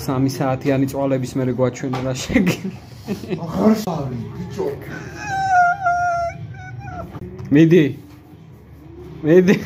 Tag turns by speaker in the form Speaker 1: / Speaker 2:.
Speaker 1: სამი საათიანი წვალების მერე გვაჩვენა რა
Speaker 2: შეგილი აღარსავი ბიჭო.
Speaker 1: მიდი. მიდი.